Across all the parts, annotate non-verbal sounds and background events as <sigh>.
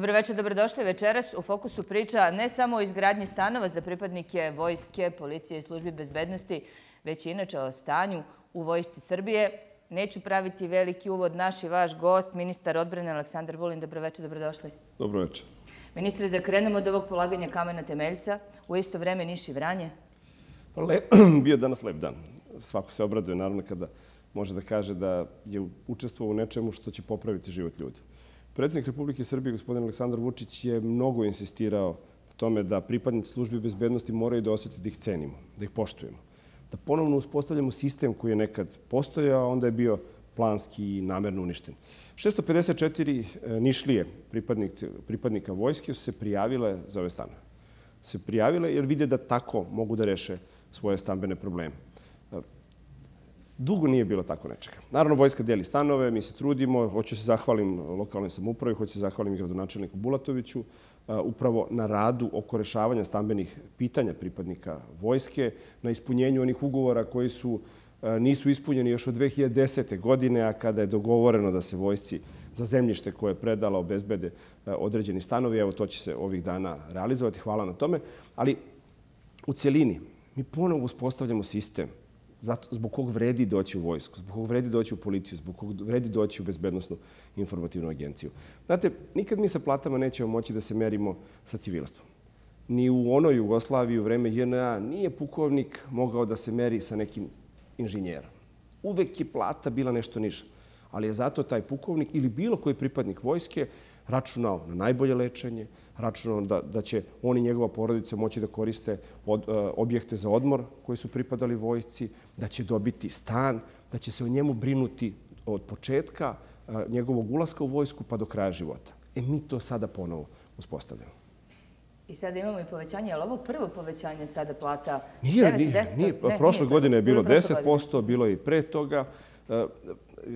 Dobro večer, dobrodošli večeras. U fokusu priča ne samo o izgradnji stanova za pripadnike vojske, policije i službi bezbednosti, već i inače o stanju u vojsci Srbije. Neću praviti veliki uvod. Naš i vaš gost, ministar odbrane Aleksandar Vulin. Dobro večer, dobrodošli. Dobro večer. Ministre, da krenemo od ovog polaganja kamena temeljca, u isto vreme Niš i Vranje. Pa <clears throat> bio danas lep dan. Svako se obraduje, naravno, kada može da kaže da je učestvovao u nečemu što će popraviti život ljudi. Predsjednik Republike Srbije, gospodin Aleksandar Vučić, je mnogo insistirao o tome da pripadnici službi bezbednosti moraju da osjeti da ih cenimo, da ih poštujemo. Da ponovno uspostavljamo sistem koji je nekad postojao, a onda je bio planski i namerno uništen. 654 eh, nišlije pripadnika vojske su se prijavile za ove stane. Se prijavile jer vide da tako mogu da reše svoje stambene probleme. Dugo nije bilo tako nečega. Naravno, vojska deli stanove, mi se trudimo, hoću se zahvalim lokalnoj samoupravi, hoću se zahvalim i gradonačelniku Bulatoviću, e, upravo na radu oko rešavanja stambenih pitanja pripadnika vojske, na ispunjenju onih ugovora koji su e, nisu ispunjeni još od 2010. godine, a kada je dogovoreno da se vojsci za zemljište koje je predala obezbede e, određeni stanovi, evo to će se ovih dana realizovati, hvala na tome, ali u cijelini mi ponovo uspostavljamo sistem zato, zbog kog vredi doći u vojsku, zbog kog vredi doći u policiju, zbog kog vredi doći u bezbednostnu informativnu agenciju. Znate, nikad mi sa platama nećemo moći da se merimo sa civilstvom. Ni u onoj Jugoslaviji u vreme JNA nije pukovnik mogao da se meri sa nekim inženjerom. Uvek je plata bila nešto niža. Ali je zato taj pukovnik ili bilo koji pripadnik vojske računao na najbolje lečenje, računao da, da će on i njegova porodica moći da koriste od, uh, objekte za odmor koji su pripadali vojci, da će dobiti stan, da će se o njemu brinuti od početka uh, njegovog ulaska u vojsku pa do kraja života. E mi to sada ponovo uspostavljamo. I sada imamo i povećanje, ali ovo prvo povećanje sada plata nije, 9, nije, 10%? Nije, ne, prošle nije godine je bilo 10%, bilo je i pre toga.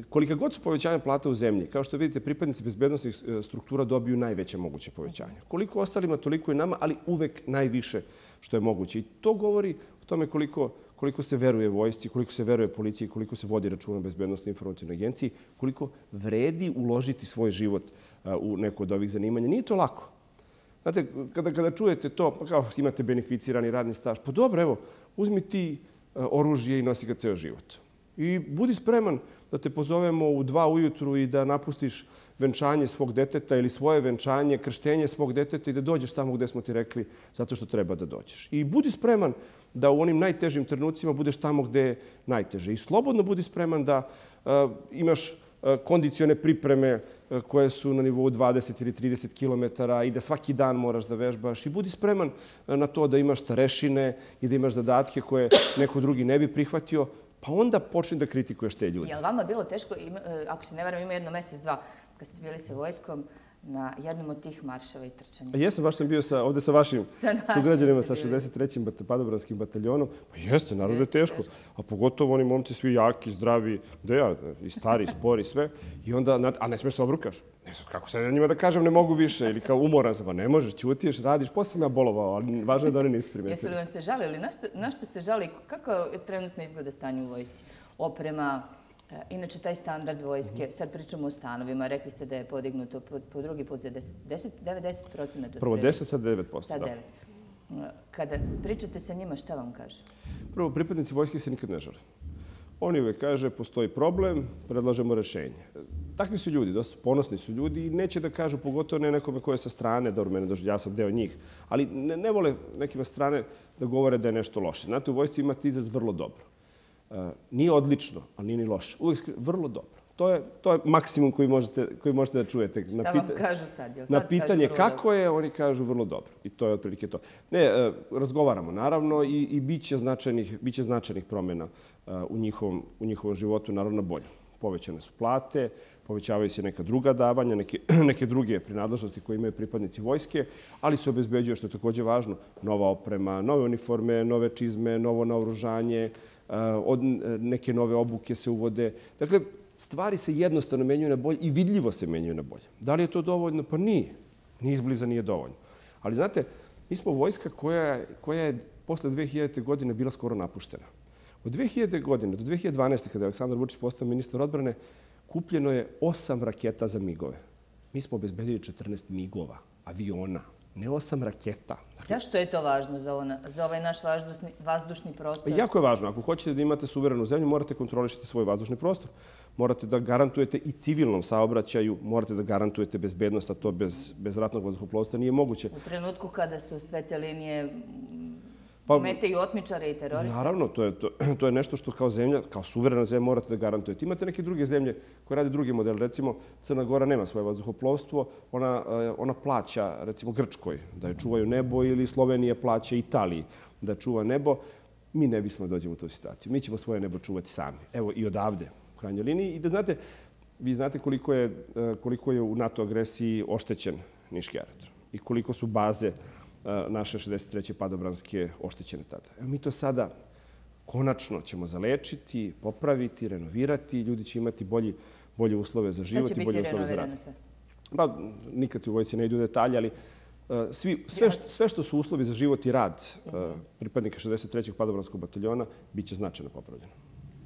Kolika god su povećanja plata u zemlji, kao što vidite, pripadnici bezbednostnih e, struktura dobiju najveće moguće povećanje. Koliko ostalima, toliko i nama, ali uvek najviše što je moguće. I to govori o tome koliko, koliko se veruje vojsci, koliko se veruje policiji, koliko se vodi računa bezbednostne informativne agenciji, koliko vredi uložiti svoj život e, u neko od ovih zanimanja. Nije to lako. Znate, kada, kada čujete to, pa kao imate beneficirani radni staž, pa dobro, evo, uzmi ti e, oružje i nosi ga ceo život. I budi spreman da te pozovemo u dva ujutru i da napustiš venčanje svog deteta ili svoje venčanje, krštenje svog deteta i da dođeš tamo gde smo ti rekli zato što treba da dođeš. I budi spreman da u onim najtežim trenucima budeš tamo gde je najteže. I slobodno budi spreman da uh, imaš uh, kondicione pripreme uh, koje su na nivou 20 ili 30 km i da svaki dan moraš da vežbaš. I budi spreman na to da imaš starešine i da imaš zadatke koje neko drugi ne bi prihvatio pa onda počni da kritikuješ te ljude. Je li vama bilo teško, e, ako se ne varam, ima jedno mesec, dva, kad ste bili sa vojskom, na jednom od tih maršava i trčanja. A jesam, baš sam bio sa, ovde sa vašim <laughs> sugrađanima, sa 63. padobranskim bataljonom. Pa jeste, naravno je teško. A pogotovo oni momci svi jaki, zdravi, da ja, i stari, spori, sve. I onda, a ne smeš se obrukaš. Ne znam, kako se njima da kažem, ne mogu više. Ili kao umoran sam, pa ne možeš, ćutiješ, radiš. Posle sam ja bolovao, ali važno je da oni nisu primetili. Jesu li vam se žalili? Na što ste žali? Kako trenutno izgleda stanje u vojci? Oprema, inače, taj standard vojske, sad pričamo o stanovima, rekli ste da je podignuto po drugi put za 90 procenata. Prvo 10, sad 9 Sad 9. E, kada pričate sa njima, šta vam kaže? Prvo, pripadnici vojske se nikad ne žele. Oni uvek kaže, postoji problem, predlažemo rešenje. Takvi su ljudi, dosta ponosni su ljudi i neće da kažu, pogotovo ne nekome koje je sa strane, dobro, mene došli, ja sam deo njih, ali ne, ne vole nekima strane da govore da je nešto loše. Znate, u vojsci imate izraz vrlo dobro. E, nije odlično, ali nije ni loše. Uvijek vrlo dobro. To je, to je maksimum koji možete, koji možete da čujete. Šta na pita... vam kažu sad? sad na pitanje kako je, oni kažu vrlo dobro. I to je otprilike to. Ne, e, razgovaramo naravno i, i bit, će značajnih, bit će značajnih promjena e, u njihovom, u njihovom životu, naravno na bolje. Povećane su plate, povećavaju se neka druga davanja, neke, <clears throat> neke druge prinadležnosti koje imaju pripadnici vojske, ali se obezbeđuje, što je također važno, nova oprema, nove uniforme, nove čizme, novo naoružanje, od e, neke nove obuke se uvode. Dakle, stvari se jednostavno menjuju na bolje i vidljivo se menjuju na bolje. Da li je to dovoljno? Pa nije. Ni izbliza nije dovoljno. Ali znate, mi smo vojska koja, koja je posle 2000. godine bila skoro napuštena. Od 2000. godine do 2012. kada je Aleksandar Vučić postao ministar odbrane, kupljeno je osam raketa za migove. Mi smo obezbedili 14 migova, aviona, ne osam raketa. Zašto je to važno za, ona, za ovaj naš vazdušni, vazdušni prostor? Jako je važno. Ako hoćete da imate suverenu zemlju, morate kontrolišiti svoj vazdušni prostor. Morate da garantujete i civilnom saobraćaju, morate da garantujete bezbednost, a to bez, bez ratnog vazduhoplovstva nije moguće. U trenutku kada su sve te linije Pa, Mete i otmičare i teroriste? Naravno, to je, to, <clears throat> to je nešto što kao zemlja, kao suverena zemlja morate da garantujete. Imate neke druge zemlje koje rade drugi model. Recimo, Crna Gora nema svoje vazduhoplovstvo, ona, eh, ona plaća, recimo, Grčkoj da je čuvaju nebo ili Slovenija plaća Italiji da čuva nebo. Mi ne bismo dođemo u tu situaciju. Mi ćemo svoje nebo čuvati sami. Evo i odavde, u krajnjoj liniji. I da znate, vi znate koliko je, eh, koliko je u NATO agresiji oštećen Niški aerodrom i koliko su baze naše 63. padobranske oštećene tada. Evo mi to sada konačno ćemo zalečiti, popraviti, renovirati. Ljudi će imati bolji, bolje uslove za život i bolje uslove za rad. Šta će biti renovirano? Pa, nikad se u vojci ne idu detalje, ali svi, sve, sve što su uslovi za život i rad pripadnika 63. padobranskog bataljona bit će značajno popravljeno.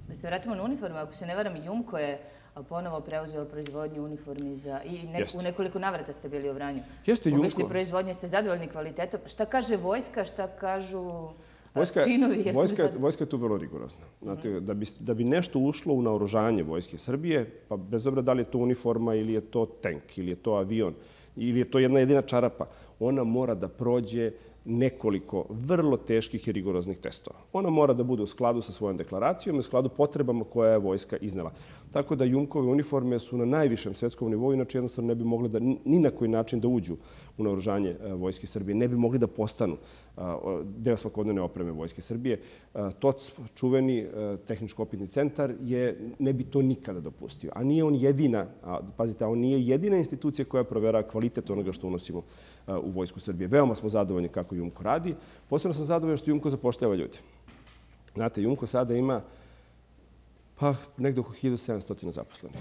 Da se vratimo na uniforme, ako se ne varam, Jumko je ponovo preuzeo proizvodnju uniformi za... i u nekoliko navrata ste bili u Vranju. Jeste, Jumko. Uvišli proizvodnje, ste zadovoljni kvalitetom. Šta kaže vojska, šta kažu vojska, činovi? Vojska, vojska je tu vrlo rigorozna. Znate, da, bi, da bi nešto ušlo u naoružanje vojske Srbije, pa bez obra da li je to uniforma ili je to tank ili je to avion ili je to jedna jedina čarapa, ona mora da prođe nekoliko vrlo teških i rigoroznih testova. Ona mora da bude u skladu sa svojom deklaracijom i u skladu potrebama koje je vojska iznela. Tako da Jumkove uniforme su na najvišem svjetskom nivou, inače jednostavno ne bi mogli da ni na koji način da uđu u naoružanje e, Vojske Srbije. Ne bi mogli da postanu e, deo svakodnevne opreme Vojske Srbije. E, TOC, čuveni tehničko-opitni centar, je, ne bi to nikada dopustio. A nije on jedina, a, pazite, on nije jedina institucija koja provera kvalitet onoga što unosimo u Vojsku Srbije. Veoma smo zadovoljni kako Jumko radi. Posebno sam zadovoljan što Jumko zapošljava ljude. Znate, Jumko sada ima pa nekde oko 1700 zaposlenih.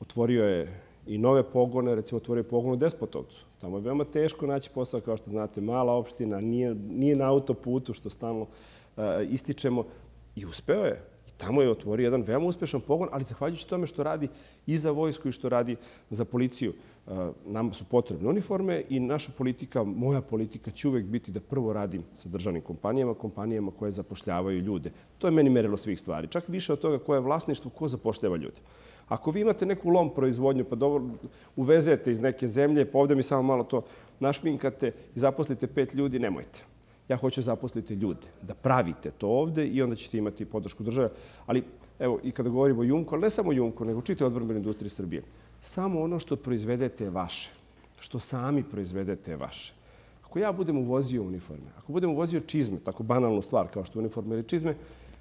Otvorio je i nove pogone, recimo otvorio pogon u Despotovcu. Tamo je veoma teško naći posao, kao što znate, mala opština, nije, nije na autoputu što stalno uh, ističemo. I uspeo je. Tamo je otvorio jedan veoma uspešan pogon, ali zahvaljujući tome što radi i za vojsku i što radi za policiju. E, nama su potrebne uniforme i naša politika, moja politika će uvek biti da prvo radim sa državnim kompanijama, kompanijama koje zapošljavaju ljude. To je meni merilo svih stvari. Čak više od toga koje je vlasništvo, ko zapošljava ljude. Ako vi imate neku lom proizvodnju, pa dobro, uvezete iz neke zemlje, pa ovdje mi samo malo to našminkate i zaposlite pet ljudi, nemojte ja hoću zaposliti ljude, da pravite to ovde i onda ćete imati podršku države. Ali, evo, i kada govorimo o Jumku, ali ne samo Jumku, nego čite odbrambene industrije Srbije, samo ono što proizvedete je vaše, što sami proizvedete je vaše. Ako ja budem uvozio uniforme, ako budem uvozio čizme, tako banalnu stvar kao što uniforme ili čizme,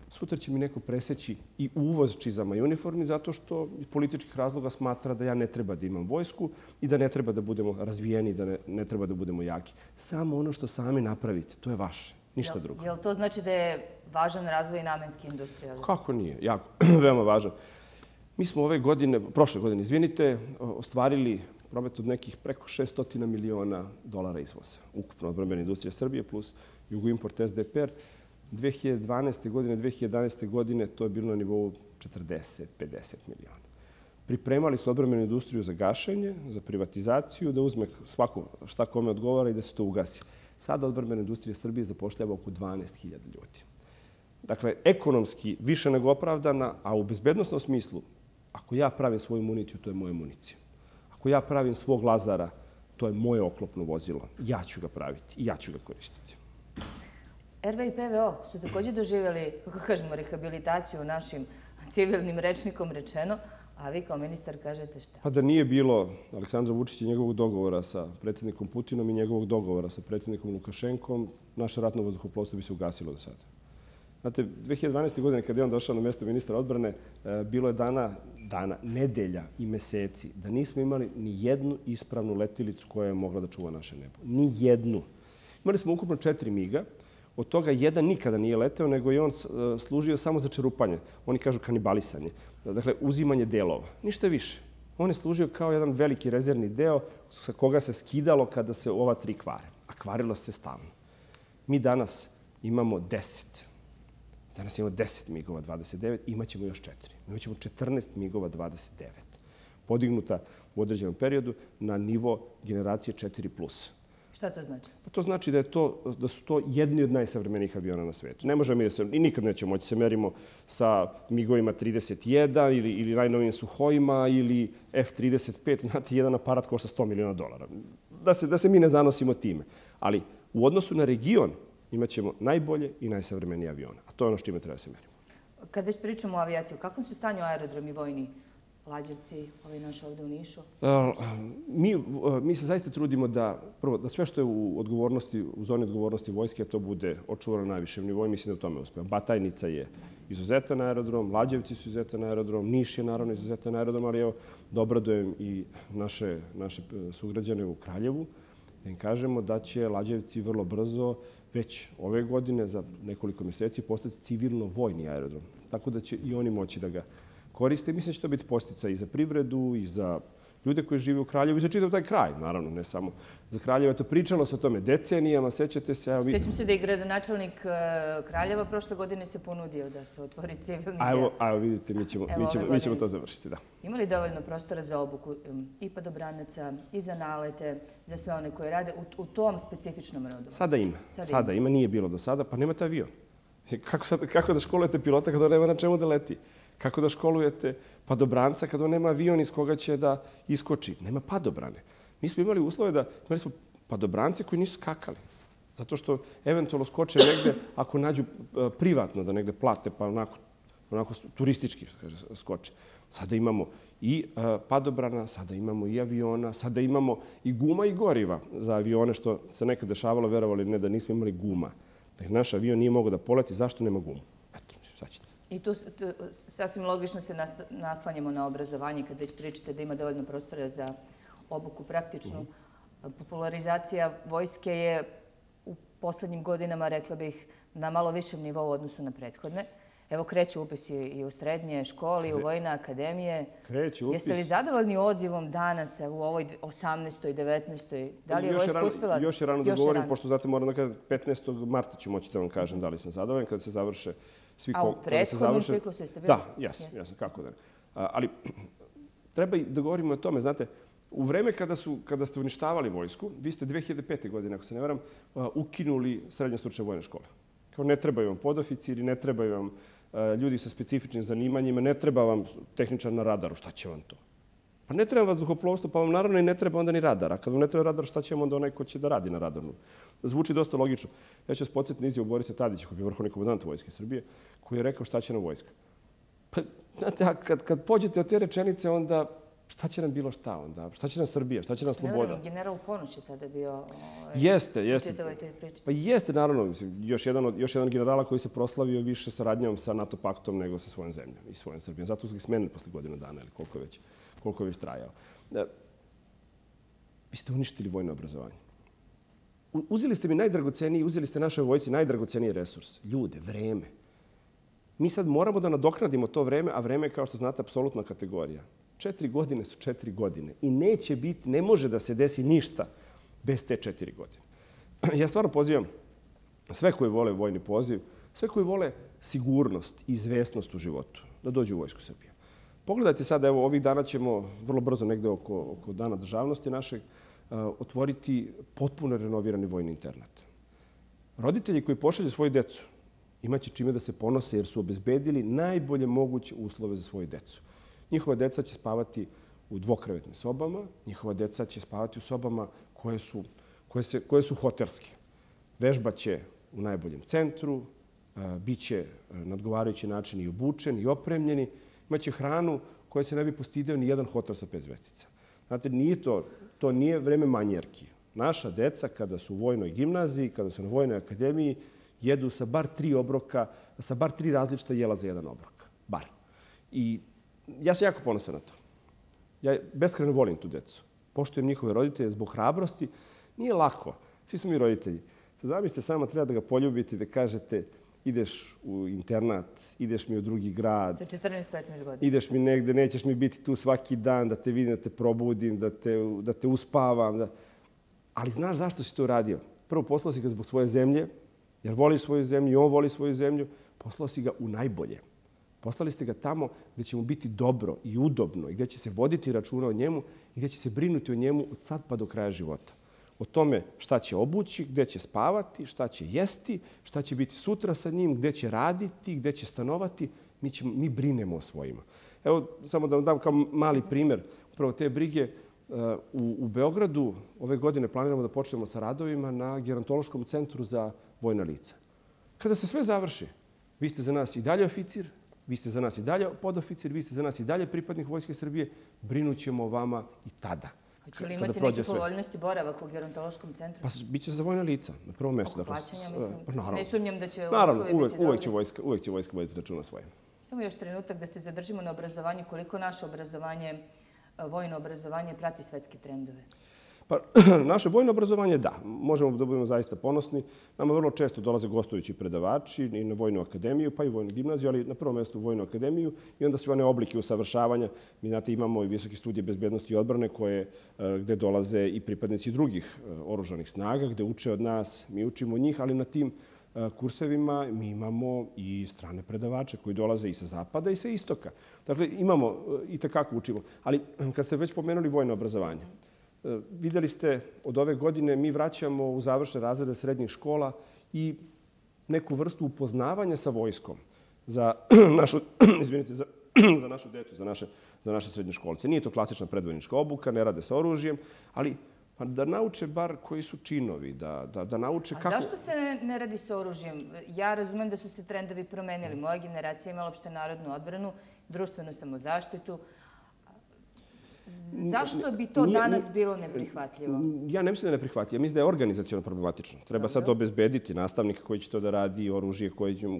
sutra će mi neko preseći i uvoz čizama i uniformi zato što iz političkih razloga smatra da ja ne treba da imam vojsku i da ne treba da budemo razvijeni, da ne, ne treba da budemo jaki. Samo ono što sami napravite, to je vaše, ništa drugo. Je li to znači da je važan razvoj namenske industrije? Kako nije? Jako, <clears throat> veoma važan. Mi smo ove godine, prošle godine, izvinite, ostvarili promet od nekih preko 600 miliona dolara izvoza. Ukupno odbrambena industrija Srbije plus Jugoimport SDPR. 2012. godine, 2011. godine to je bilo na nivou 40-50 miliona. Pripremali su odbrambenu industriju za gašenje, za privatizaciju, da uzme svako šta kome odgovara i da se to ugasi. Sada odbrambena industrija Srbije zapošljava oko 12.000 ljudi. Dakle, ekonomski više nego opravdana, a u bezbednostnom smislu, ako ja pravim svoju municiju, to je moja municija. Ako ja pravim svog lazara, to je moje oklopno vozilo. Ja ću ga praviti i ja ću ga koristiti. RV i PVO su također doživjeli, kako kažemo, rehabilitaciju našim civilnim rečnikom rečeno, a vi kao ministar kažete šta? Pa da nije bilo Aleksandra Vučića i njegovog dogovora sa predsjednikom Putinom i njegovog dogovora sa predsjednikom Lukašenkom, naše ratno vazduhoplostvo bi se ugasilo do sada. Znate, 2012. godine kad je on došao na mjesto ministra odbrane, e, bilo je dana, dana, nedelja i meseci da nismo imali ni jednu ispravnu letilicu koja je mogla da čuva naše nebo. Ni jednu. Imali smo ukupno četiri miga, Od toga jedan nikada nije leteo, nego je on e, služio samo za čerupanje. Oni kažu kanibalisanje. Dakle, uzimanje delova. Ništa više. On je služio kao jedan veliki rezervni deo sa koga se skidalo kada se ova tri kvare. A kvarilo se stalno. Mi danas imamo deset. Danas imamo deset migova 29, imat ćemo još četiri. Imat ćemo 14 migova 29. podignuta u određenom periodu na nivo generacije 4+. Šta to znači? Pa to znači da, je to, da su to jedni od najsavremenijih aviona na svetu. Ne možemo mi da se, i nikad nećemo moći se merimo sa MIG-ovima 31 ili, ili najnovim Suhojima ili F-35. Znate, jedan aparat košta 100 miliona dolara. Da se, da se mi ne zanosimo time. Ali u odnosu na region imat ćemo najbolje i najsavremenije avione. A to je ono što ime treba se merimo. Kad već pričamo o aviaciji, u kakvom su stanju aerodromi vojni Lađevci, ovaj naš ovdje u Nišu? Mi, mi se zaista trudimo da, prvo, da sve što je u, odgovornosti, u zoni odgovornosti vojske, to bude očuvano na najvišem nivou mislim da u tome uspijemo. Batajnica je izuzetan aerodrom, Lađevci su izuzetan aerodrom, Niš je naravno izuzetan aerodrom, ali evo, da obradujem i naše, naše e, sugrađane u Kraljevu, da im kažemo da će Lađevci vrlo brzo, već ove godine, za nekoliko mjeseci, postati civilno-vojni aerodrom. Tako da će i oni moći da ga koriste. Mislim će to biti postica i za privredu i za ljude koji žive u Kraljevu i za čitav taj kraj, naravno, ne samo za Kraljevo. Eto, pričalo se o tome decenijama, sećate se. Evo, Sjećam se da je gradonačelnik e, Kraljeva prošle godine se ponudio da se otvori civilni a evo, a evo vidite, mi ćemo, evo, mi ćemo, mi ćemo to završiti. Da. Ima li dovoljno prostora za obuku i padobranaca, i za nalete, za sve one koje rade u, u tom specifičnom rodu? Sada ima. Sada, sada ima. ima. Nije bilo do sada, pa nemate avion. <laughs> Kako, sad, kako da školujete pilota kada nema na čemu da leti? Kako da školujete padobranca kada on nema avion iz koga će da iskoči? Nema padobrane. Mi smo imali uslove da imali smo padobrance koji nisu skakali. Zato što eventualno skoče negde ako nađu e, privatno da negde plate pa onako, onako turistički kaže, skoče. Sada imamo i e, padobrana, sada imamo i aviona, sada imamo i guma i goriva za avione, što se nekad dešavalo, verovali ne, da nismo imali guma. Da naš avion nije mogao da poleti, zašto nema gumu? Eto, sad ćete. I tu, sasvim logično se naslanjamo na obrazovanje kad već pričate da ima dovoljno prostora za obuku praktičnu. Mhm. Popularizacija vojske je u poslednjim godinama, rekla bih, na malo višem nivou u odnosu na prethodne. Evo kreće upis i u srednje školi, u vojne akademije. Kreće upis. Jeste li zadovoljni odzivom danas u ovoj 18. i 19. Da li je vojska uspjela? Još je rano da govorim, pošto znate, moram da kažem, 15. marta ću moći da vam kažem da li sam zadovoljan kada se završe svi... A u prethodnom ciklusu jeste bili? Da, jesam, jesam, kako da ne. Ali <clears throat> treba i da govorimo o tome, znate, u vreme kada, su, kada ste uništavali vojsku, vi ste 2005. godine, ako se ne veram, ukinuli srednje stručne vojne škole. Kao ne trebaju vam podoficiri, ne trebaju vam ljudi sa specifičnim zanimanjima, ne treba vam tehničar na radaru, šta će vam to? Pa ne treba vas duhoplovstvo, pa vam naravno i ne treba onda ni radar. A kad vam ne treba radar, šta će vam onda onaj ko će da radi na radarnu? Zvuči dosta logično. Ja ću vas podsjetiti na izjavu Borisa Tadića, koji je vrhovni komandant Vojske Srbije, koji je rekao šta će nam vojska. Pa, znate, a kad, kad pođete od te rečenice, onda šta će nam bilo šta onda? Šta će nam Srbija? Šta će nam sloboda? General Ponoš je tada bio ovaj, jeste, jeste. Pa jeste, naravno. Mislim, još, jedan od, još jedan generala koji se proslavio više saradnjom sa NATO paktom nego sa svojom zemljom i svojom Srbijom. Zato su ga smenili posle godinu dana ili koliko je već, koliko je već trajao. Da, vi ste uništili vojno obrazovanje. Uzeli ste mi najdragoceniji, uzeli ste našoj vojci najdragoceniji resurs. Ljude, vreme. Mi sad moramo da nadoknadimo to vreme, a vreme je, kao što znate, apsolutna kategorija. Četiri godine su četiri godine i neće biti, ne može da se desi ništa bez te četiri godine. <clears throat> Ja stvarno pozivam sve koji vole vojni poziv, sve koji vole sigurnost i izvesnost u životu, da dođu u Vojsku Srbije. Pogledajte sad, evo, ovih dana ćemo vrlo brzo negde oko, oko dana državnosti našeg uh, otvoriti potpuno renovirani vojni internat. Roditelji koji pošalju svoju decu imaće čime da se ponose jer su obezbedili najbolje moguće uslove za svoju decu. Njihova deca će spavati u dvokrevetnim sobama, njihova deca će spavati u sobama koje su, koje se, koje su hotelske. Vežba će u najboljem centru, e, bit će e, na odgovarajući način i obučen i opremljeni, imaće hranu koja se ne bi postideo ni jedan hotel sa pet zvestica. Znate, nije to, to nije vreme manjerki. Naša deca, kada su u vojnoj gimnaziji, kada su na vojnoj akademiji, jedu sa bar tri obroka, sa bar tri različita jela za jedan obrok. Bar. I ja sam jako ponosan na to. Ja beskreno volim tu decu. Poštujem njihove roditelje zbog hrabrosti. Nije lako. Svi smo mi roditelji. Zamislite, samo treba da ga poljubite i da kažete ideš u internat, ideš mi u drugi grad. Sa 14-15 godina. Ideš mi negde, nećeš mi biti tu svaki dan da te vidim, da te probudim, da te, da te uspavam. Da... Ali znaš zašto si to radio? Prvo poslao si ga zbog svoje zemlje, jer voliš svoju zemlju i on voli svoju zemlju. Poslao si ga u najbolje Poslali ste ga tamo gdje će mu biti dobro i udobno i gdje će se voditi računa o njemu i gdje će se brinuti o njemu od sad pa do kraja života. O tome šta će obući, gdje će spavati, šta će jesti, šta će biti sutra sa njim, gdje će raditi, gdje će stanovati. Mi, ćemo, mi brinemo o svojima. Evo, samo da vam dam kao mali primjer upravo te brige. Eh, u, u Beogradu ove godine planiramo da počnemo sa radovima na gerontološkom centru za vojna lica. Kada se sve završi, vi ste za nas i dalje oficir, vi ste za nas i dalje podoficir, vi ste za nas i dalje pripadnik Vojske Srbije, brinut ćemo o vama i tada. Hoće li imati neke povoljnosti boravak u gerontološkom centru? Pa bit će za vojna lica, na prvom mjestu. Oko dakle, plaćanja, mislim. Pa, naravno. Ne sumnjam da će naravno, uvek, uvek će vojska, uvek će vojska voditi računa svoje. Samo još trenutak da se zadržimo na obrazovanju. Koliko naše obrazovanje, vojno obrazovanje, prati svetske trendove? Pa, <clears throat> naše vojno obrazovanje, da, možemo da budemo zaista ponosni. Nama vrlo često dolaze gostujući predavači i na Vojnu akademiju, pa i Vojnu gimnaziju, ali na prvom mjestu Vojnu akademiju i onda sve one oblike usavršavanja. Mi znate, imamo i visoke studije bezbjednosti i odbrane koje, e, gde dolaze i pripadnici drugih e, oružanih snaga, gde uče od nas, mi učimo od njih, ali na tim e, kursevima mi imamo i strane predavače koji dolaze i sa zapada i sa istoka. Dakle, imamo i takako učimo. Ali <clears throat> kad ste već pomenuli vojno obrazovanje, videli ste od ove godine mi vraćamo u završne razrede srednjih škola i neku vrstu upoznavanja sa vojskom za <clears throat> našu, <clears throat> izvinite, za, <clears throat> za našu decu, za naše, za naše srednje školce. Nije to klasična predvojnička obuka, ne rade sa oružjem, ali pa da nauče bar koji su činovi, da, da, da nauče kako... A zašto se ne, ne radi sa oružjem? Ja razumem da su se trendovi promenili. Moja generacija imala opšte narodnu odbranu, društvenu samozaštitu, Zašto bi to nije, danas bilo neprihvatljivo? Ja ne mislim da je neprihvatljivo. Mislim da je organizacijalno problematično. Treba Dobro. sad obezbediti nastavnika koji će to da radi, oružje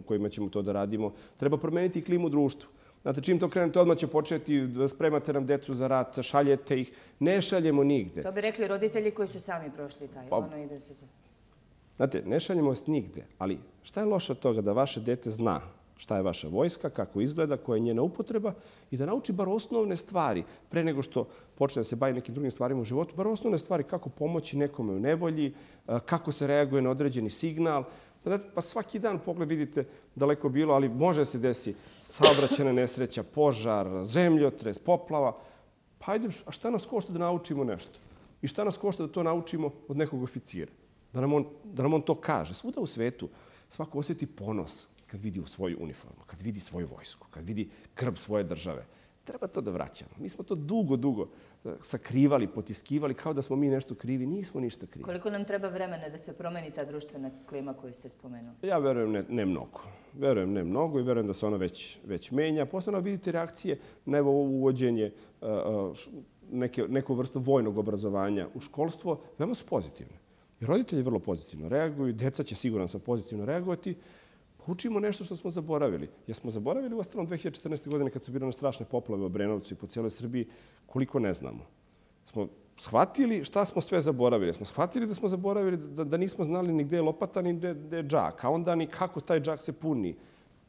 kojima ćemo to da radimo. Treba promeniti klimu društvu. Znate, čim to krenete, odmah će početi da spremate nam decu za rat, šaljete ih. Ne šaljemo nigde. To bi rekli roditelji koji su sami prošli taj. Pa, ono ide se za... Znate, ne šaljemo vas nigde, ali šta je loše od toga da vaše dete zna šta je vaša vojska, kako izgleda, koja je njena upotreba i da nauči bar osnovne stvari pre nego što počne da se bavi nekim drugim stvarima u životu, bar osnovne stvari kako pomoći nekome u nevolji, e, kako se reaguje na određeni signal. Pa, pa svaki dan pogled vidite daleko bilo, ali može se desi saobraćena nesreća, požar, zemljotres, poplava. Pa ajde, a šta nas košta da naučimo nešto? I šta nas košta da to naučimo od nekog oficira? Da nam on, da nam on to kaže. Svuda u svetu svako osjeti ponos kad vidi u svoju uniformu, kad vidi svoju vojsku, kad vidi krb svoje države. Treba to da vraćamo. Mi smo to dugo, dugo eh, sakrivali, potiskivali kao da smo mi nešto krivi. Nismo ništa krivi. Koliko nam treba vremena da se promeni ta društvena klima koju ste spomenuli? Ja verujem ne, ne mnogo. Verujem ne mnogo i verujem da se ona već, već menja. Posledno vidite reakcije na evo uvođenje uh, neke, neko vrstu vojnog obrazovanja u školstvo. Veoma su pozitivne. I roditelji vrlo pozitivno reaguju. Deca će sigurno sam pozitivno reagovati učimo nešto što smo zaboravili. Jesmo zaboravili u ostalom 2014. godine kad su bile strašne poplave u Brenovcu i po cijeloj Srbiji, koliko ne znamo. Smo shvatili šta smo sve zaboravili. Smo shvatili da smo zaboravili da, da nismo znali ni gde je lopata ni gdje je džak, a onda ni kako taj džak se puni.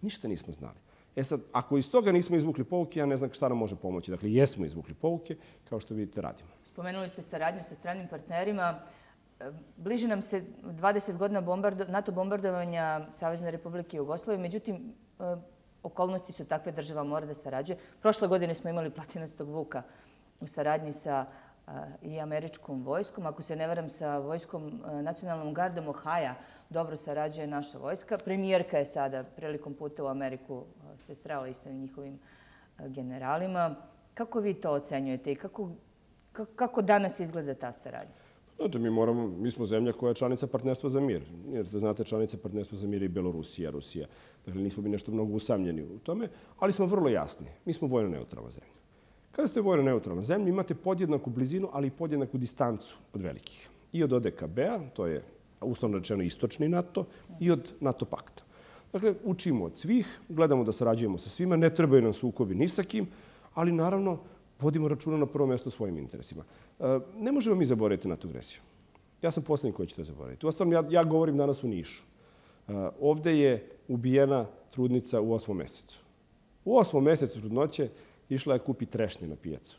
Ništa nismo znali. E sad, ako iz toga nismo izvukli pouke, ja ne znam šta nam može pomoći. Dakle, jesmo izvukli pouke, kao što vidite, radimo. Spomenuli ste saradnju sa stranim partnerima. Bliži nam se 20 godina bombardo, NATO bombardovanja Savezne republike Jugoslavije, međutim, e, okolnosti su takve država mora da sarađuje. Prošle godine smo imali platinastog Vuka u saradnji sa e, i američkom vojskom. Ako se ne varam sa vojskom e, nacionalnom gardom Ohaja, dobro sarađuje naša vojska. Premijerka je sada prilikom puta u Ameriku se strala i sa njihovim generalima. Kako vi to ocenjujete i kako, kako danas izgleda ta saradnja? Znate, mi, moramo, mi smo zemlja koja je članica partnerstva za mir. Jer da znate, članica partnerstva za mir je i Belorusija, Rusija. Dakle, nismo bi nešto mnogo usamljeni u tome, ali smo vrlo jasni. Mi smo vojno neutralna zemlja. Kada ste vojno neutralna zemlja, imate podjednaku blizinu, ali i podjednaku distancu od velikih. I od ODKB-a, to je uslovno rečeno istočni NATO, i od NATO pakta. Dakle, učimo od svih, gledamo da sarađujemo sa svima, ne trebaju nam sukobi ni sa kim, ali naravno vodimo računa na prvo mjesto svojim interesima. E, ne možemo mi zaboraviti na tu agresiju. Ja sam posljednji koji će to zaboraviti. U ostalom, ja, ja govorim danas u Nišu. E, Ovde je ubijena trudnica u osmom mjesecu. U osmom mjesecu trudnoće išla je kupi trešnje na pijacu.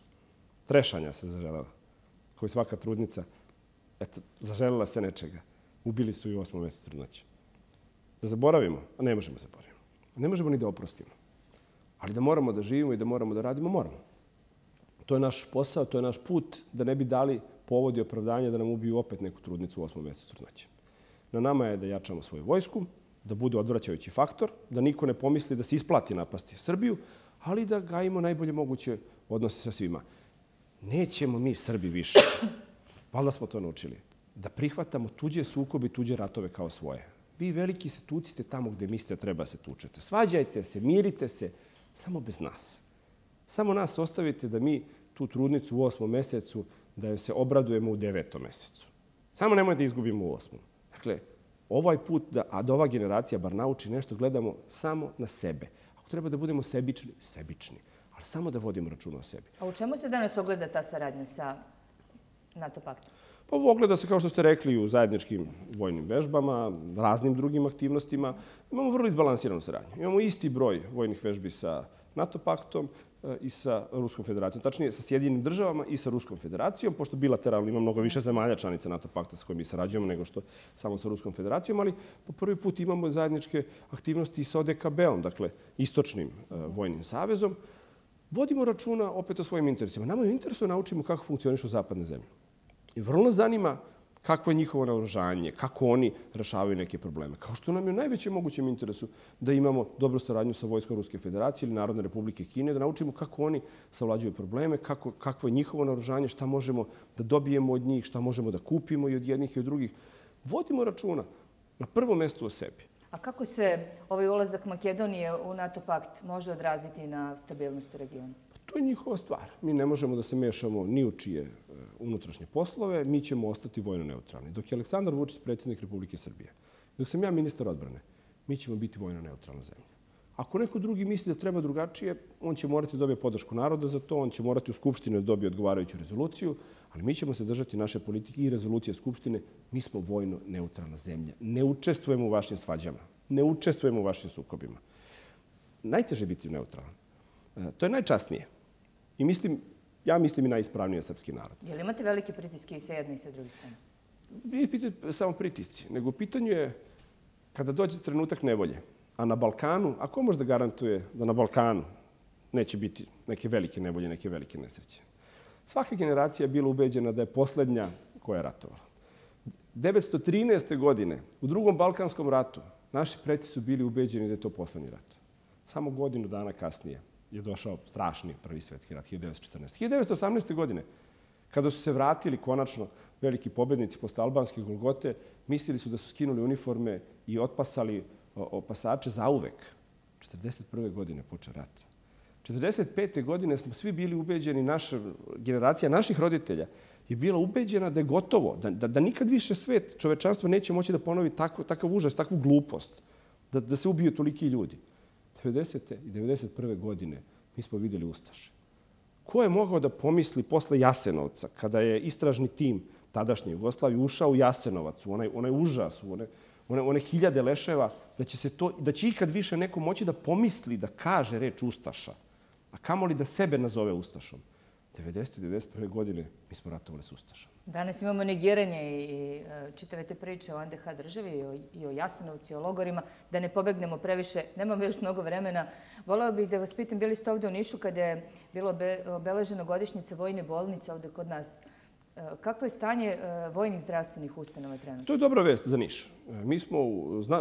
Trešanja se zaželjela. Koji svaka trudnica, eto, zaželjela se nečega. Ubili su i u osmom mjesecu trudnoće. Da zaboravimo? A ne možemo zaboraviti. Ne možemo ni da oprostimo. Ali da moramo da živimo i da moramo da radimo, moramo. To je naš posao, to je naš put da ne bi dali povodi opravdanja da nam ubiju opet neku trudnicu u osmom mjesecu trudnoće. Na nama je da jačamo svoju vojsku, da bude odvraćajući faktor, da niko ne pomisli da se isplati napasti Srbiju, ali da gajimo najbolje moguće odnose sa svima. Nećemo mi Srbi više, <clears throat> valjda smo to naučili, da prihvatamo tuđe sukobe i tuđe ratove kao svoje. Vi veliki se tucite tamo gdje mislite da treba se tučete. Svađajte se, mirite se, samo bez nas. Samo nas ostavite da mi tu trudnicu u osmom mjesecu, da joj se obradujemo u devetom mjesecu. Samo nemoj da izgubimo u osmom. Dakle, ovaj put, da, a da ova generacija bar nauči nešto, gledamo samo na sebe. Ako treba da budemo sebični, sebični. Ali samo da vodimo račun o sebi. A u čemu se danas ogleda ta saradnja sa NATO paktom? Pa ogleda se, kao što ste rekli, u zajedničkim vojnim vežbama, raznim drugim aktivnostima. Imamo vrlo izbalansiranu saradnju. Imamo isti broj vojnih vežbi sa NATO paktom, i sa Ruskom federacijom. Tačnije, sa Sjedinim državama i sa Ruskom federacijom, pošto bilateralno ima mnogo više zemalja članica NATO pakta s kojim mi sarađujemo nego što samo sa Ruskom federacijom, ali po prvi put imamo zajedničke aktivnosti i sa ODKB-om, dakle, istočnim e, vojnim savezom. Vodimo računa opet o svojim interesima. Nama je interesu da naučimo kako funkcionišu zapadne zemlje. I vrlo nas zanima kakvo je njihovo naoružanje, kako oni rešavaju neke probleme. Kao što nam je u najvećem mogućem interesu da imamo dobru saradnju sa Vojskom Ruske federacije ili Narodne republike Kine, da naučimo kako oni savlađuju probleme, kako, kakvo je njihovo naoružanje, šta možemo da dobijemo od njih, šta možemo da kupimo i od jednih i od drugih. Vodimo računa na prvo mjesto o sebi. A kako se ovaj ulazak Makedonije u NATO pakt može odraziti na stabilnost u regionu? To je njihova stvar. Mi ne možemo da se mešamo ni u čije e, unutrašnje poslove, mi ćemo ostati vojno neutralni. Dok je Aleksandar Vučić predsjednik Republike Srbije, dok sam ja ministar odbrane, mi ćemo biti vojno neutralna zemlja. Ako neko drugi misli da treba drugačije, on će morati da dobije podršku naroda za to, on će morati u Skupštini da dobije odgovarajuću rezoluciju, ali mi ćemo se držati naše politike i rezolucije Skupštine. Mi smo vojno neutralna zemlja. Ne učestvujemo u vašim svađama. Ne učestvujemo u vašim sukobima. Najteže je biti neutralan. E, to je najčasnije. I mislim, ja mislim i najispravnije srpski narod. Je li imate velike pritiske i sa jedne i sa druge strane? Nije pitanje samo pritisci, nego pitanje je kada dođe trenutak nevolje, a na Balkanu, a ko može da garantuje da na Balkanu neće biti neke velike nevolje, neke velike nesreće? Svaka generacija je bila ubeđena da je posljednja koja je ratovala. 913. godine, u drugom Balkanskom ratu, naši preti su bili ubeđeni da je to posljednji rat. Samo godinu dana kasnije, je došao strašni prvi svjetski rat, 1914. 1918. godine, kada su se vratili konačno veliki pobednici posle albanske Golgote, mislili su da su skinuli uniforme i otpasali opasače zauvek. 1941. godine počeo rat. 1945. godine smo svi bili ubeđeni, naša generacija naših roditelja je bila ubeđena da je gotovo, da, da, da nikad više svet, čovečanstvo neće moći da ponovi tako, takav užas, takvu glupost, da, da se ubiju toliki ljudi. 90. i 91. godine mi smo vidjeli Ustaše. Ko je mogao da pomisli posle Jasenovca, kada je istražni tim tadašnje Jugoslavije ušao u Jasenovac, u onaj, onaj užas, u one, one, one hiljade leševa, da će, se to, da će ikad više neko moći da pomisli, da kaže reč Ustaša, a kamoli da sebe nazove Ustašom. 90. i 91. godine mi smo ratovali s Ustašom. Danas imamo negiranje i e, čitave te priče o NDH državi i o Jasenovci, o logorima, da ne pobegnemo previše. Nemamo još mnogo vremena. Volao bih da vas pitam, bili ste ovde u Nišu kada je bilo obeleženo godišnjice vojne bolnice ovde kod nas. E, Kako je stanje e, vojnih zdravstvenih ustanova trenutno? To je dobra vest za Niš. Mi smo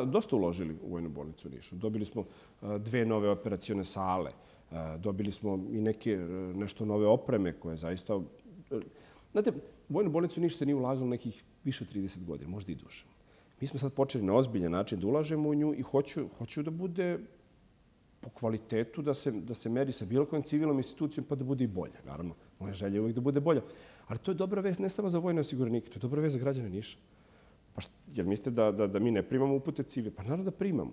dosta uložili u vojnu bolnicu u Nišu. Dobili smo dve nove operacijone sale. Dobili smo i neke nešto nove opreme koje zaista... Znate, vojnu bolnicu se nije ulagalo nekih više od 30 godina, možda i duže. Mi smo sad počeli na ozbiljan način da ulažemo u nju i hoću, hoću da bude po kvalitetu da se, da se meri sa bilo kojim civilnom institucijom pa da bude i bolja. Naravno, moja želja je uvijek da bude bolja. Ali to je dobra vest ne samo za vojne osiguranike, to je dobra vest za građane Niša. Pa šta, jer mislite da, da, da mi ne primamo upute civil? Pa naravno da primamo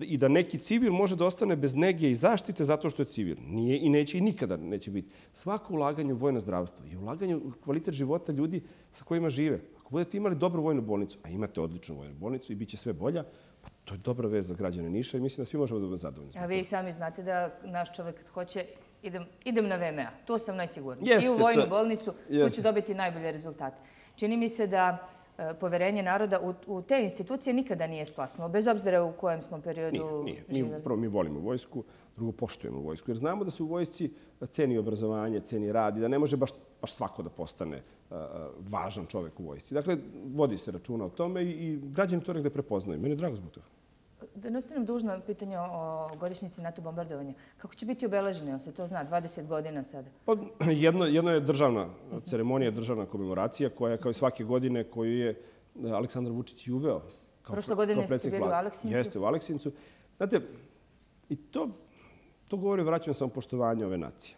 i da neki civil može da ostane bez nege i zaštite zato što je civil. Nije i neće i nikada neće biti. Svako ulaganje u vojno zdravstvo je ulaganje u kvalitet života ljudi sa kojima žive. Ako budete imali dobru vojnu bolnicu, a imate odličnu vojnu bolnicu i bit će sve bolja, pa to je dobra vez za građane Niša i mislim da svi možemo da budemo zadovoljni. A vi sami znate da naš čovjek hoće idem, idem na VMA. To sam najsigurniji. I u vojnu bolnicu tu će dobiti najbolje rezultate. Čini mi se da poverenje naroda u, te institucije nikada nije splasnuo, bez obzira u kojem smo periodu nije, nije. Mi, prvo, mi volimo vojsku, drugo, poštujemo vojsku, jer znamo da se u vojsci ceni obrazovanje, ceni rad i da ne može baš, baš svako da postane važan čovek u vojsci. Dakle, vodi se računa o tome i, i građani to negde prepoznaju. Meni je drago zbog toga. Da ne ostanem dužno pitanje o godišnjici NATO bombardovanja. Kako će biti obeleženo? Jel se to zna? 20 godina sada? Pa, jedno, jedno je državna ceremonija, državna komemoracija koja kao i svake godine koju je e, Aleksandar Vučić i uveo. Kao, Prošle godine ste bili u Aleksincu? Jeste u Aleksincu. Znate, i to, to govori o vraćanju samopoštovanja ove nacije.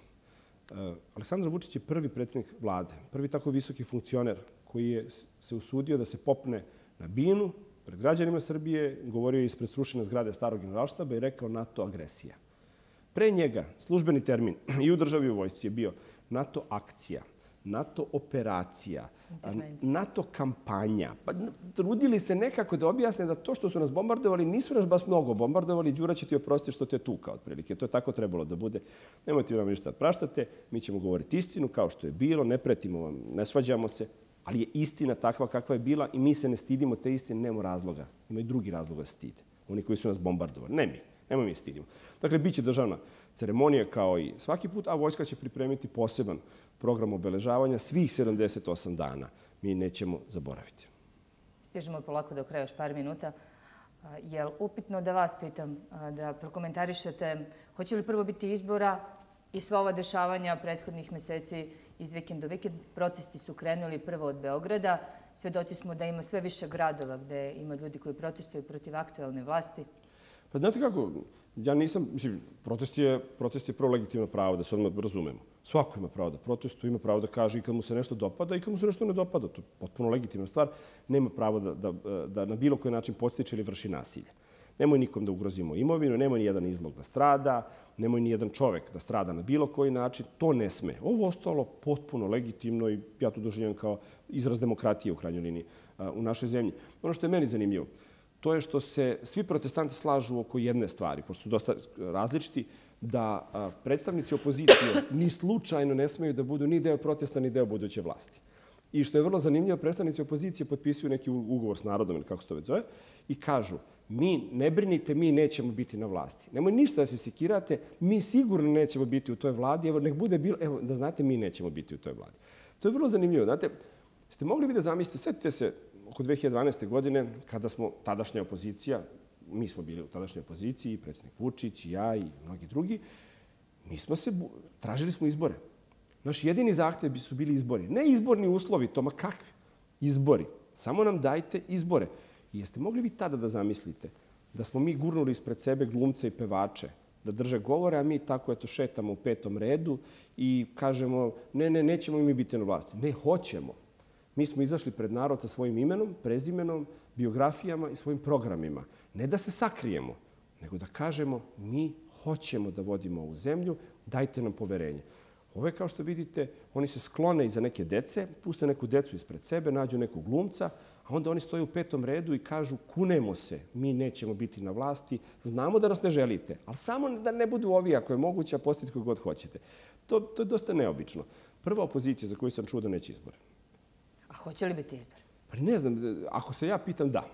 E, Aleksandar Vučić je prvi predsjednik vlade, prvi tako visoki funkcioner koji je se usudio da se popne na binu pred građanima Srbije, govorio je ispred srušene zgrade starog generalštaba i rekao NATO agresija. Pre njega službeni termin i u državi u vojsci je bio NATO akcija, NATO operacija, NATO kampanja. Pa trudili se nekako da objasne da to što su nas bombardovali nisu nas baš mnogo bombardovali. Đura će ti oprostiti što te tuka otprilike. To je tako trebalo da bude. Nemojte vam ništa praštate. Mi ćemo govoriti istinu kao što je bilo. Ne pretimo vam, ne svađamo se ali je istina takva kakva je bila i mi se ne stidimo te istine, nemamo razloga. Ima i drugi razloga da stide. Oni koji su nas bombardovali. Ne mi. Nemo mi stidimo. Dakle, bit će državna ceremonija kao i svaki put, a vojska će pripremiti poseban program obeležavanja svih 78 dana. Mi nećemo zaboraviti. Stižemo polako do kraja još par minuta. Je li upitno da vas pitam da prokomentarišete hoće li prvo biti izbora i sva ova dešavanja prethodnih meseci iz vikend u vikend. Protesti su krenuli prvo od Beograda. Svedoci smo da ima sve više gradova gde ima ljudi koji protestuju protiv aktuelne vlasti. Pa znate kako, ja nisam, mislim, protest je, protest je prvo legitimno pravo, da se odmah razumemo. Svako ima pravo da protestuje, ima pravo da kaže i kad mu se nešto dopada i kad mu se nešto ne dopada. To je potpuno legitimna stvar. Nema pravo da, da, da na bilo koji način postiče ili vrši nasilje. Nemoj nikom da ugrozimo imovinu, nemoj ni jedan izlog da strada, nemoj ni jedan čovek da strada na bilo koji način. To ne sme. Ovo ostalo potpuno legitimno i ja to doživljam kao izraz demokratije u krajnjoj liniji u našoj zemlji. Ono što je meni zanimljivo, to je što se svi protestanti slažu oko jedne stvari, pošto su dosta različiti, da predstavnici opozicije ni slučajno ne smeju da budu ni deo protesta, ni deo buduće vlasti. I što je vrlo zanimljivo, predstavnici opozicije potpisuju neki ugovor s narodom, ili kako se to već zove, i kažu, mi, ne brinite, mi nećemo biti na vlasti. Nemoj ništa da se sikirate, mi sigurno nećemo biti u toj vladi, evo, nek bude bilo, evo, da znate, mi nećemo biti u toj vladi. To je vrlo zanimljivo. Znate, ste mogli vi da zamislite, setite se oko 2012. godine, kada smo tadašnja opozicija, mi smo bili u tadašnjoj opoziciji, predsjednik Vučić, ja i mnogi drugi, mi smo se, tražili smo izbore. Naš jedini zahtjev bi su bili izbori. Ne izborni uslovi, to ma kakvi? Izbori. Samo nam dajte izbore. I jeste mogli vi tada da zamislite da smo mi gurnuli ispred sebe glumce i pevače, da drže govore, a mi tako eto šetamo u petom redu i kažemo ne, ne, nećemo mi biti na vlasti. Ne, hoćemo. Mi smo izašli pred narod sa svojim imenom, prezimenom, biografijama i svojim programima. Ne da se sakrijemo, nego da kažemo mi hoćemo da vodimo ovu zemlju, dajte nam poverenje. Ove, kao što vidite, oni se sklone iza neke dece, puste neku decu ispred sebe, nađu nekog glumca, a onda oni stoju u petom redu i kažu kunemo se, mi nećemo biti na vlasti, znamo da nas ne želite, ali samo da ne budu ovi ako je moguće, a postiti koji god hoćete. To, to je dosta neobično. Prva opozicija za koju sam čuo da neće izbore. A hoće li biti izbor? Pa ne znam, ako se ja pitam, da.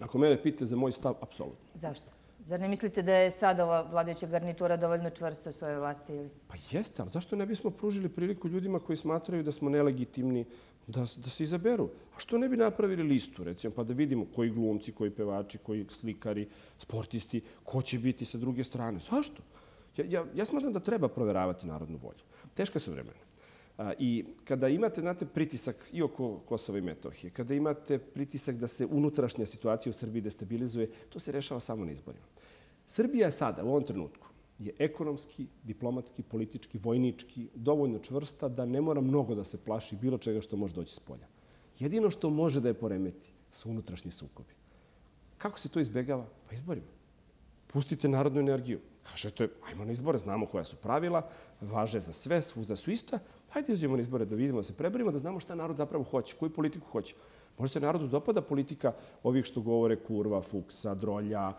Ako mene pite za moj stav, apsolutno. Zašto? Zar ne mislite da je sad ova vladajuća garnitura dovoljno čvrsta u svojoj vlasti? Ili? Pa jeste, ali zašto ne bismo pružili priliku ljudima koji smatraju da smo nelegitimni, da, da se izaberu? A što ne bi napravili listu, recimo, pa da vidimo koji glumci, koji pevači, koji slikari, sportisti, ko će biti sa druge strane? Zašto? Ja, ja, ja smatram da treba proveravati narodnu volju. Teška su vremena. I kada imate, znate, pritisak i oko Kosova i Metohije, kada imate pritisak da se unutrašnja situacija u Srbiji destabilizuje, to se rešava samo na izborima. Srbija sada, u ovom trenutku, je ekonomski, diplomatski, politički, vojnički dovoljno čvrsta da ne mora mnogo da se plaši bilo čega što može doći s polja. Jedino što može da je poremeti su unutrašnji sukobi. Kako se to izbegava? Pa izborima. Pustite narodnu energiju. Kažete, ajmo na izbore, znamo koja su pravila, važe za sve, svuda su ista, Hajde izađemo na izbore da vidimo, da se preborimo, da znamo šta narod zapravo hoće, koju politiku hoće. Možda se narodu dopada politika ovih što govore kurva, fuksa, drolja,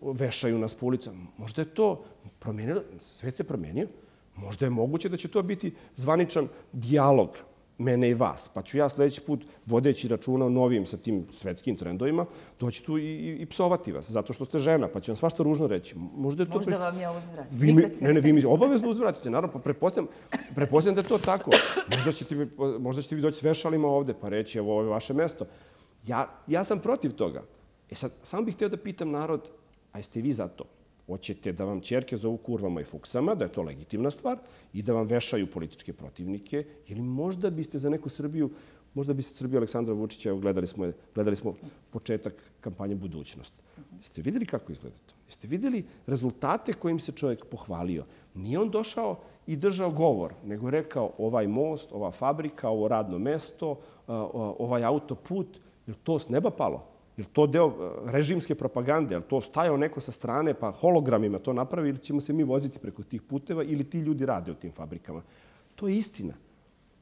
vešaju nas po ulicama. Možda je to promijenilo, svet se promijenio. Možda je moguće da će to biti zvaničan dijalog mene i vas. Pa ću ja sljedeći put, vodeći računa o novim sa tim svetskim trendovima, doći tu i, i psovati vas, zato što ste žena, pa će vam svašta ružno reći. Možda, to Možda vam ja uzvratim. Vi mi, ne, ne, vi mi obavezno uzvratite, naravno, pa prepostavljam, prepostavljam da je to tako. Možda ćete, vi, možda ćete vi doći s vešalima ovde, pa reći, evo, ovo je vaše mesto. Ja, ja sam protiv toga. E sad, samo bih htio da pitam narod, a jeste vi za to? Hoćete da vam čerke zovu kurvama i fuksama, da je to legitimna stvar, i da vam vešaju političke protivnike, ili možda biste za neku Srbiju, možda biste Srbiju Aleksandra Vučića, evo gledali smo, gledali smo početak kampanje Budućnost. Jeste vidjeli kako izgleda to? Jeste vidjeli rezultate kojim se čovjek pohvalio? Nije on došao i držao govor, nego rekao ovaj most, ova fabrika, ovo radno mesto, ovaj autoput, je to s neba palo? Je to deo eh, režimske propagande? Je to stajao neko sa strane pa hologramima to napravi ili ćemo se mi voziti preko tih puteva ili ti ljudi rade u tim fabrikama? To je istina.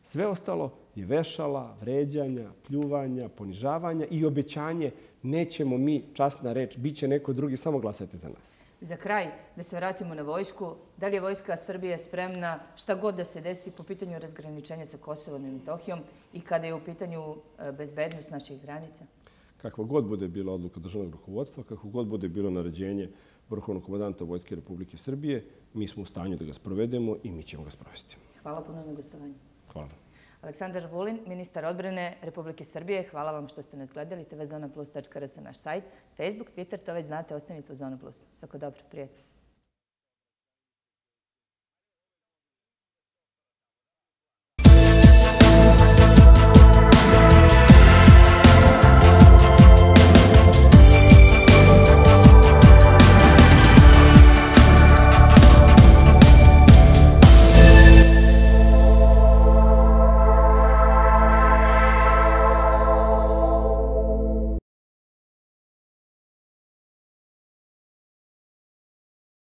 Sve ostalo je vešala, vređanja, pljuvanja, ponižavanja i obećanje nećemo mi, časna reč, bit će neko drugi, samo glasajte za nas. Za kraj, da se vratimo na vojsku, da li je vojska Srbije spremna šta god da se desi po pitanju razgraničenja sa Kosovom i Metohijom i kada je u pitanju eh, bezbednost naših granica? Kakva god bude bila odluka državnog rukovodstva, kako god bude bilo naređenje vrhovnog komandanta Vojske Republike Srbije, mi smo u stanju da ga sprovedemo i mi ćemo ga sprovesti. Hvala puno na gostovanju. Hvala. Aleksandar Vulin, ministar odbrane Republike Srbije, hvala vam što ste nas gledali. tvzonaplus.rs naš sajt, Facebook, Twitter, to već znate, ostanite u Zona Plus. Svako dobro, prijatno.